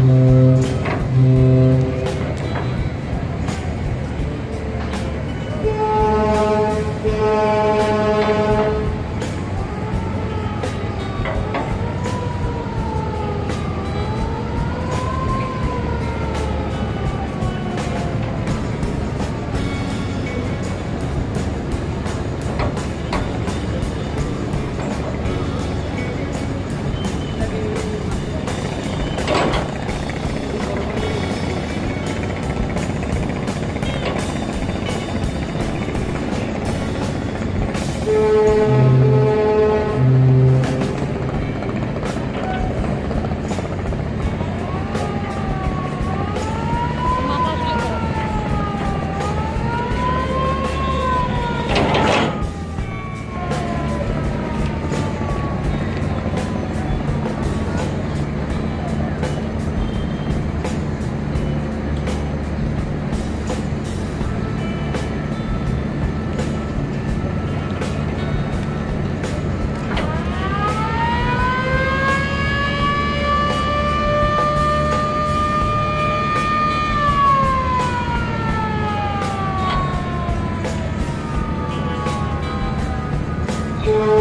うん。you.